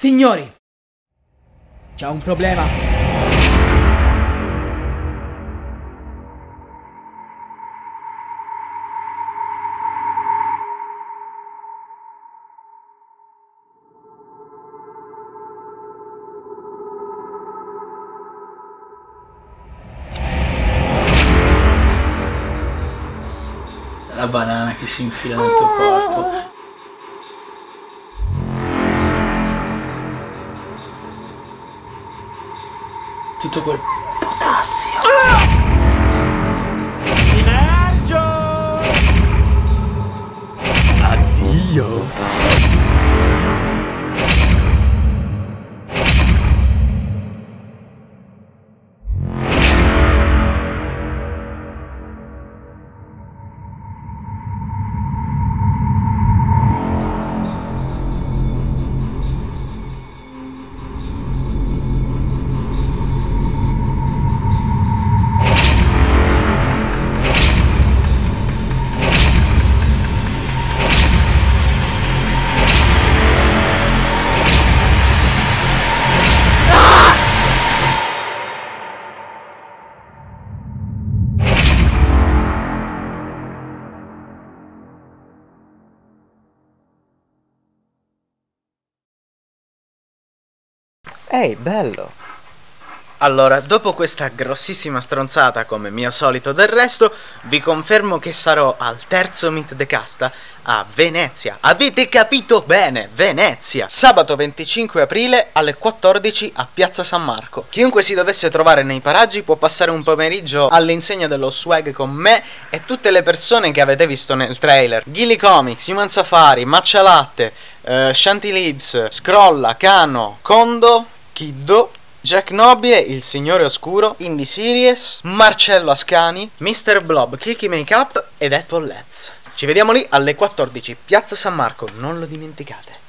Signori, c'è un problema. La banana che si infila nel tuo corpo. Tutto quel potassio. Addio. Ehi, bello. Allora, dopo questa grossissima stronzata, come mio solito del resto, vi confermo che sarò al terzo Meet the Casta a Venezia. Avete capito bene, Venezia! Sabato 25 aprile alle 14 a Piazza San Marco. Chiunque si dovesse trovare nei paraggi può passare un pomeriggio all'insegna dello swag con me e tutte le persone che avete visto nel trailer. Gilly Comics, Human Safari, Matcha Latte, eh, Shanty Lips, Scrolla, Cano, Kondo, Kiddo, Jack Nobile, il Signore Oscuro, Indie Series, Marcello Ascani, Mr. Blob, Kiki Makeup ed Apple Let's. Ci vediamo lì alle 14, Piazza San Marco, non lo dimenticate.